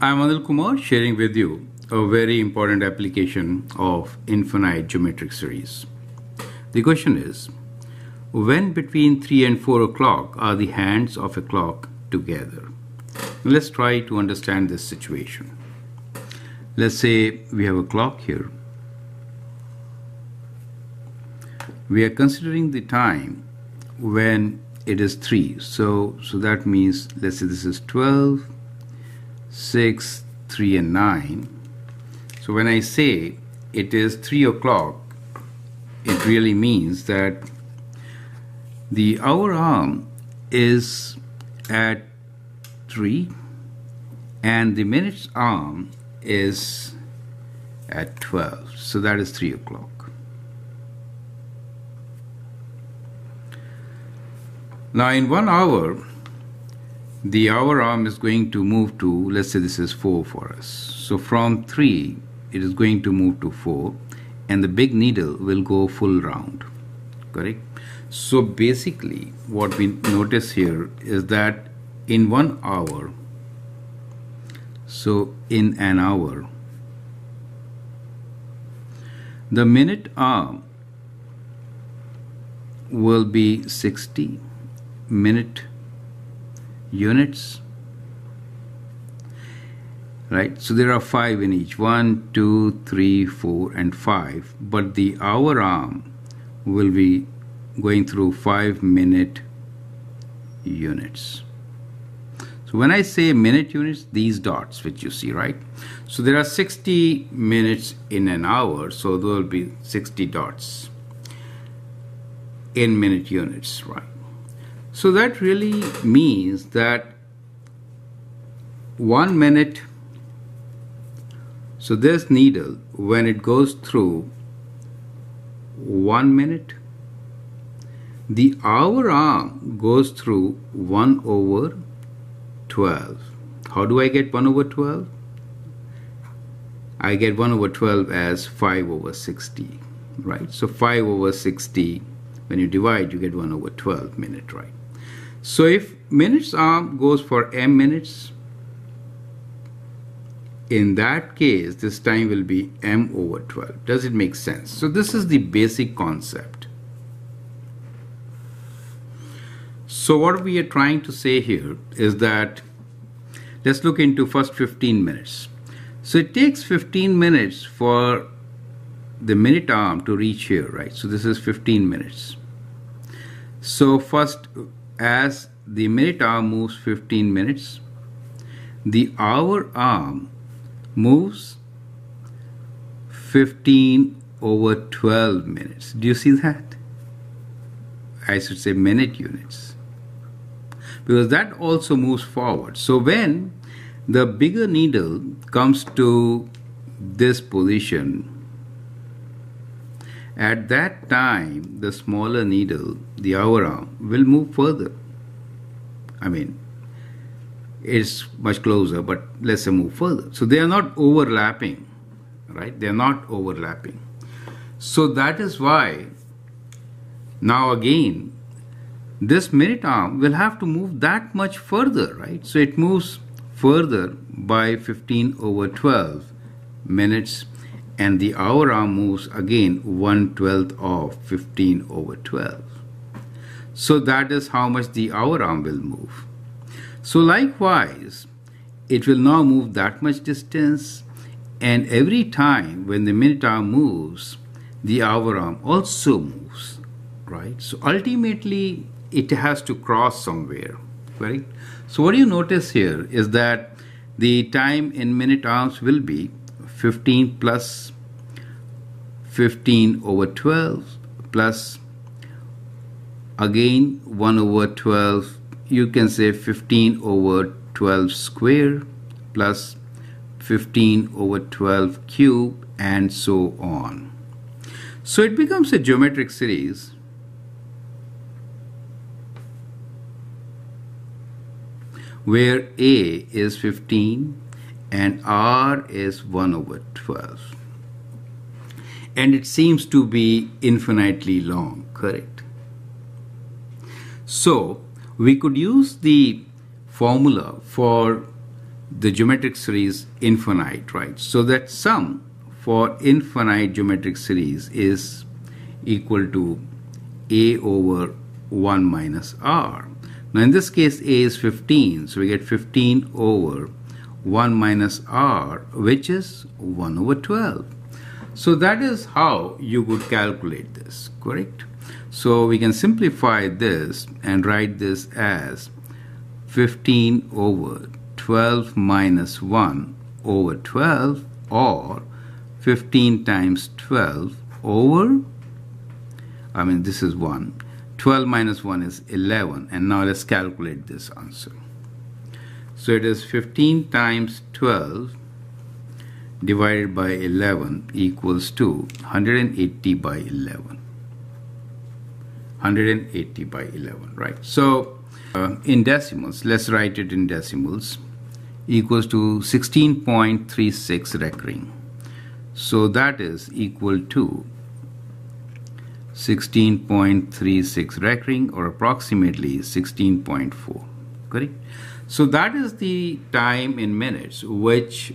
I'm Anil Kumar sharing with you a very important application of infinite geometric series. The question is, when between 3 and 4 o'clock are the hands of a clock together? Let's try to understand this situation. Let's say we have a clock here. We are considering the time when it is 3. So, so that means, let's say this is 12, 6, 3 and 9. So when I say it is 3 o'clock, it really means that the hour arm is at 3 and the minutes arm is at 12. So that is 3 o'clock. Now in one hour, the hour arm is going to move to, let's say this is 4 for us. So from 3, it is going to move to 4 and the big needle will go full round. Correct? So basically what we notice here is that in one hour, so in an hour, the minute arm will be 60 minute units. Right? So there are five in each. One two three four and five. But the hour arm will be going through five minute units. So when I say minute units these dots which you see right? So there are 60 minutes in an hour. So there will be 60 dots in minute units right so that really means that one minute, so this needle, when it goes through one minute, the hour arm goes through 1 over 12. How do I get 1 over 12? I get 1 over 12 as 5 over 60, right? So 5 over 60, when you divide, you get 1 over 12 minute, right? So if minutes arm goes for m minutes, in that case, this time will be m over 12. Does it make sense? So this is the basic concept. So what we are trying to say here is that let's look into first 15 minutes. So it takes 15 minutes for the minute arm to reach here, right? So this is 15 minutes. So first as the minute arm moves 15 minutes, the hour arm moves 15 over 12 minutes. Do you see that? I should say minute units. Because that also moves forward. So when the bigger needle comes to this position, at that time, the smaller needle, the hour arm, will move further. I mean, it's much closer, but let's say move further. So they are not overlapping, right? They are not overlapping. So that is why now again, this minute arm will have to move that much further, right? So it moves further by 15 over 12 minutes and the hour arm moves again 1 12th of 15 over 12. So that is how much the hour arm will move. So likewise, it will now move that much distance and every time when the minute arm moves, the hour arm also moves, right? So ultimately, it has to cross somewhere, right? So what you notice here is that the time in minute arms will be 15 plus 15 over 12 plus again 1 over 12 you can say 15 over 12 square plus 15 over 12 cube and so on. So it becomes a geometric series where A is 15 and R is 1 over 12. And it seems to be infinitely long, correct? So we could use the formula for the geometric series infinite, right? So that sum for infinite geometric series is equal to a over 1 minus r. Now in this case a is 15, so we get 15 over 1 minus r, which is 1 over 12. So that is how you would calculate this, correct? So we can simplify this and write this as 15 over 12 minus 1 over 12 or 15 times 12 over, I mean this is 1, 12 minus 1 is 11 and now let's calculate this answer. So it is 15 times 12 divided by 11 equals to 180 by 11. 180 by 11, right? So uh, in decimals, let's write it in decimals, equals to 16.36 recurring. So that is equal to 16.36 recurring or approximately 16.4, correct? So that is the time in minutes which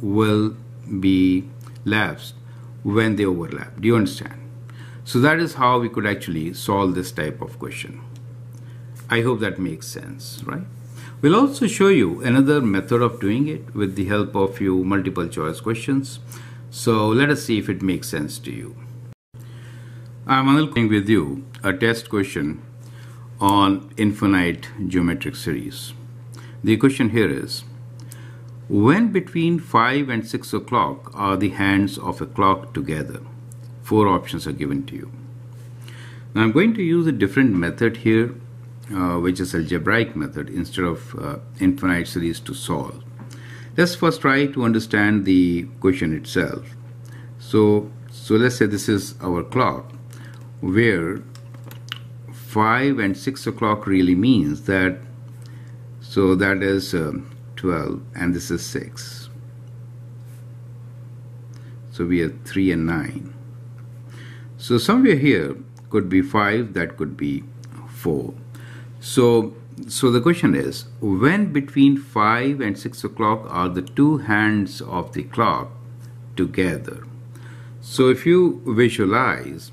will be lapsed when they overlap. Do you understand? So that is how we could actually solve this type of question. I hope that makes sense, right? We'll also show you another method of doing it with the help of few multiple choice questions. So let us see if it makes sense to you. I'm going with you a test question on infinite geometric series. The question here is, when between 5 and 6 o'clock are the hands of a clock together? Four options are given to you. Now I'm going to use a different method here, uh, which is algebraic method instead of uh, infinite series to solve. Let's first try to understand the question itself. So, so let's say this is our clock, where 5 and 6 o'clock really means that so that is um, 12 and this is 6 so we have 3 and 9 so somewhere here could be 5 that could be 4 so so the question is when between 5 and 6 o'clock are the two hands of the clock together? So if you visualize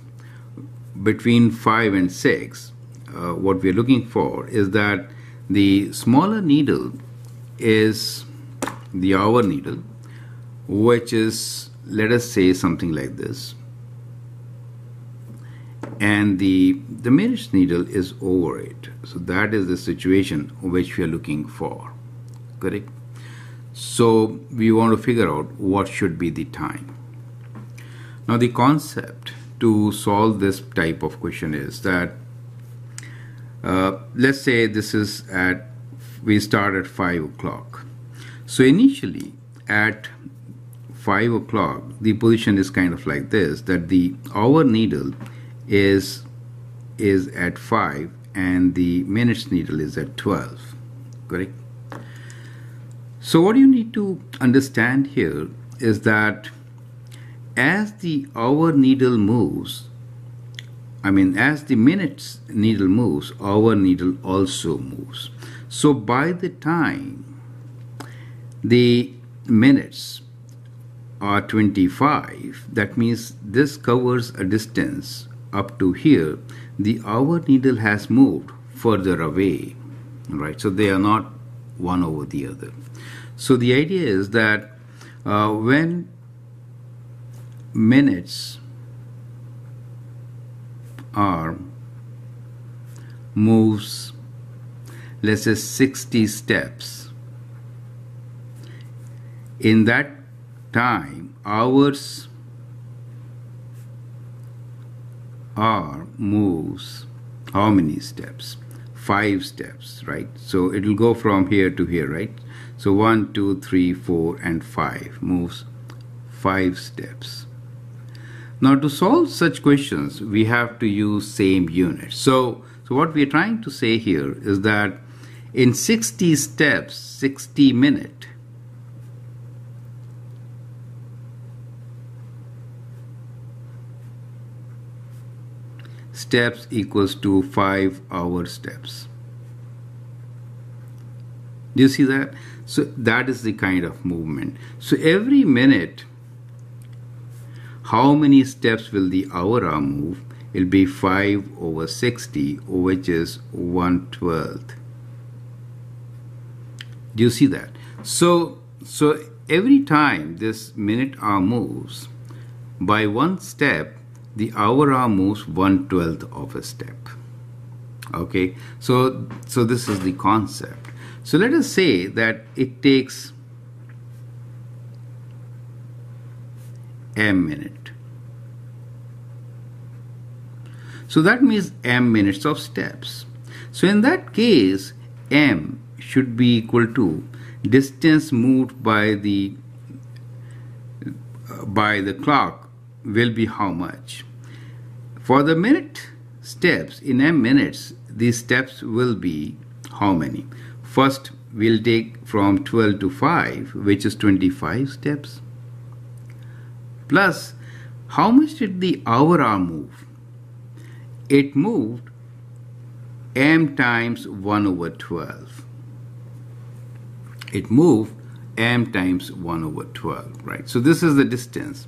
between 5 and 6 uh, what we are looking for is that the smaller needle is the hour needle, which is, let us say, something like this. And the, minutes needle is over it. So that is the situation which we are looking for. Correct? So we want to figure out what should be the time. Now the concept to solve this type of question is that uh, let's say this is at we start at 5 o'clock. So initially at 5 o'clock the position is kind of like this that the hour needle is is at 5 and the minutes needle is at 12 correct? So what you need to understand here is that as the hour needle moves I mean, as the minutes needle moves, hour needle also moves. So by the time the minutes are 25, that means this covers a distance up to here, the hour needle has moved further away, right? So they are not one over the other. So the idea is that uh, when minutes arm moves let's say 60 steps. In that time hours arm moves. How many steps? Five steps right? So it will go from here to here right? So one two three four and five. Moves five steps now to solve such questions, we have to use same unit. So, so what we are trying to say here is that in 60 steps, 60 minute, steps equals to 5 hour steps. Do you see that? So that is the kind of movement. So every minute, how many steps will the hour arm move? It'll be 5 over 60, which is 1 12th. Do you see that? So, so every time this minute arm moves, by one step, the hour arm moves 1 12th of a step. Okay, so, so this is the concept. So let us say that it takes m minute. So that means m minutes of steps. So in that case, m should be equal to distance moved by the by the clock will be how much. For the minute steps in m minutes, these steps will be how many? First, we'll take from 12 to 5, which is 25 steps. Plus, how much did the hour arm move? It moved m times 1 over 12. It moved m times 1 over 12, right? So this is the distance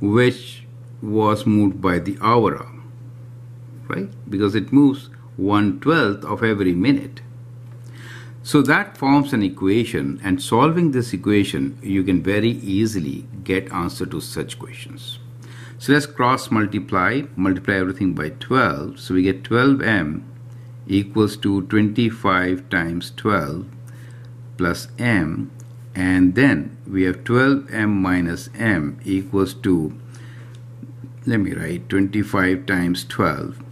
which was moved by the hour arm, right? Because it moves 1 12th of every minute. So that forms an equation and solving this equation you can very easily get answer to such questions. So let's cross multiply, multiply everything by 12. So we get 12m equals to 25 times 12 plus m and then we have 12m minus m equals to let me write 25 times 12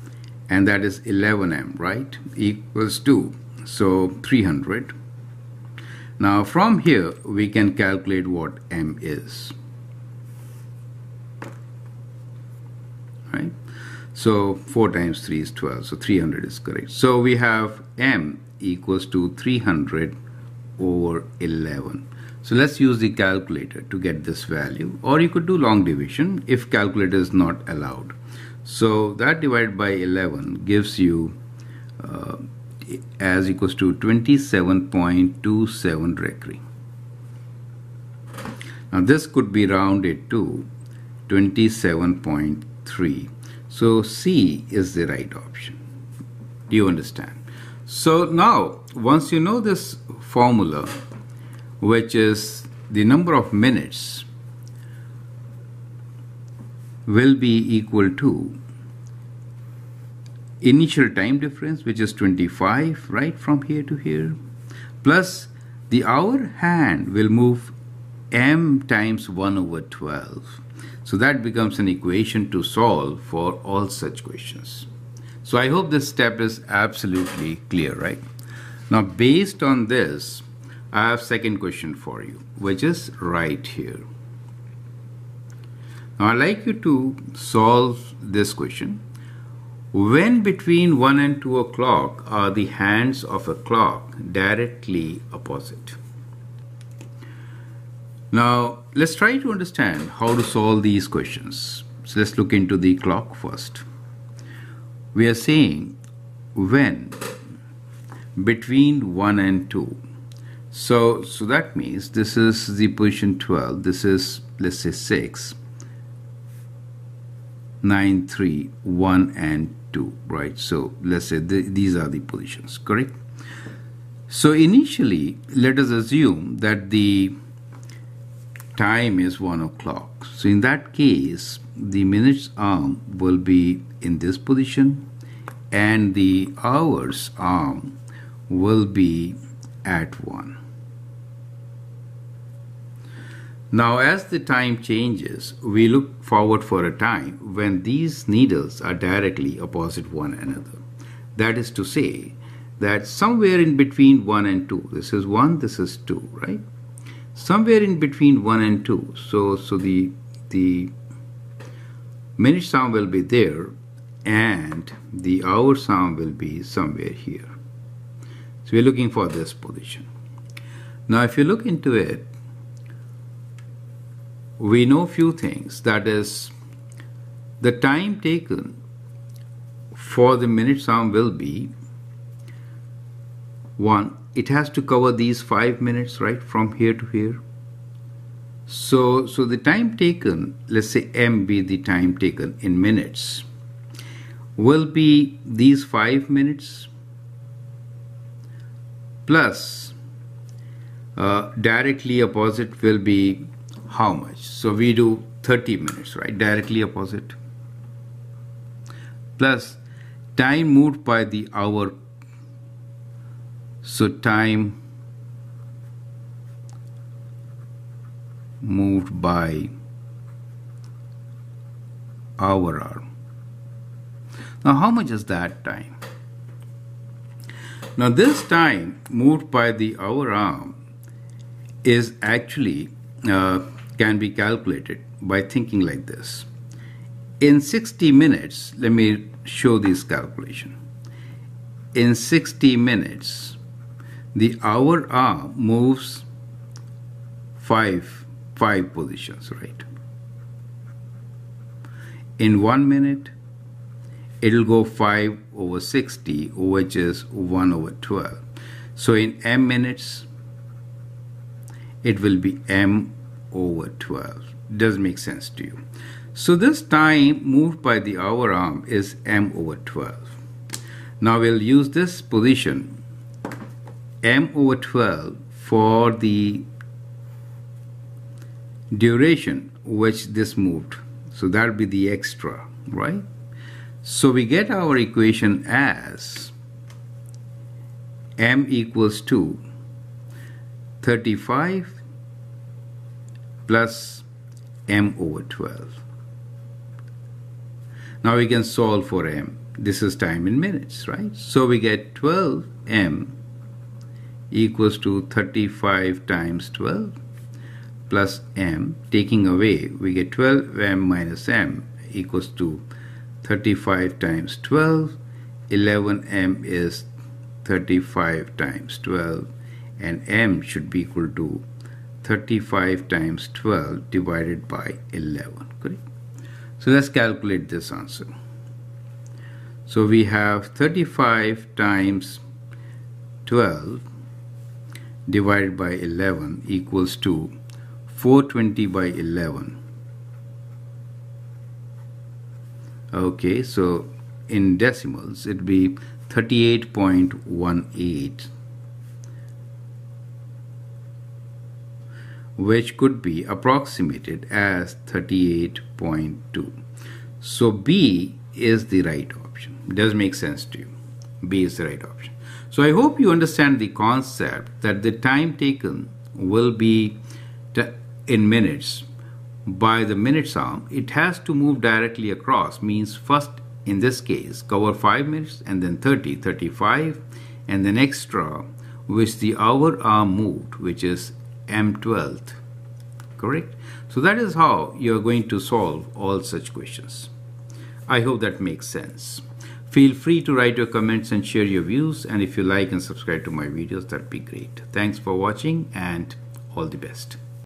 and that is 11m right equals to so 300 now from here we can calculate what m is. Right? So 4 times 3 is 12 so 300 is correct. So we have m equals to 300 over 11 so let's use the calculator to get this value. Or you could do long division if calculator is not allowed. So that divided by 11 gives you uh, as equals to 27.27 recurring. Now this could be rounded to 27.3. So C is the right option. Do you understand? So now once you know this formula which is the number of minutes will be equal to initial time difference which is 25 right from here to here. Plus the hour hand will move m times 1 over 12 so that becomes an equation to solve for all such questions. So i hope this step is absolutely clear right? Now based on this i have second question for you which is right here. Now i'd like you to solve this question when between 1 and 2 o'clock are the hands of a clock directly opposite? Now, let's try to understand how to solve these questions. So let's look into the clock first. We are saying when between 1 and 2. So, so that means this is the position 12, this is let's say 6, 9, 3, 1 and 2 right? So let's say these are the positions correct? So initially let us assume that the time is 1 o'clock. So in that case the minutes arm will be in this position and the hours arm will be at 1 now, as the time changes, we look forward for a time when these needles are directly opposite one another. That is to say, that somewhere in between 1 and 2, this is 1, this is 2, right? Somewhere in between 1 and 2, so, so the, the minute sound will be there and the hour sound will be somewhere here. So we're looking for this position. Now, if you look into it, we know few things that is the time taken for the minute sound will be one it has to cover these five minutes right from here to here. So so the time taken let's say m be the time taken in minutes will be these five minutes plus uh, directly opposite will be how much? So we do 30 minutes right? Directly opposite. Plus time moved by the hour. So time moved by hour arm now how much is that time? Now this time moved by the hour arm is actually uh, can be calculated by thinking like this. In 60 minutes, let me show this calculation. In 60 minutes, the hour arm moves five, five positions, right? In one minute, it'll go 5 over 60, which is 1 over 12. So in m minutes, it will be m over 12 Doesn't make sense to you. So this time moved by the hour arm is m over 12. Now we'll use this position m over 12 for the duration which this moved. So that will be the extra, right? So we get our equation as m equals to 35 plus m over 12. Now we can solve for m. This is time in minutes, right? So we get 12m equals to 35 times 12 plus m. Taking away, we get 12m minus m equals to 35 times 12. 11m is 35 times 12 and m should be equal to 35 times 12 divided by 11 correct? So let's calculate this answer. So we have 35 times 12 divided by 11 equals to 420 by 11 okay so in decimals it'd be 38.18 which could be approximated as 38.2. So B is the right option. It does make sense to you. B is the right option. So I hope you understand the concept that the time taken will be in minutes by the minutes arm. It has to move directly across means first in this case cover 5 minutes and then 30, 35 and then extra which the hour arm moved which is m12th correct? So that is how you are going to solve all such questions. I hope that makes sense. Feel free to write your comments and share your views and if you like and subscribe to my videos that'd be great. Thanks for watching and all the best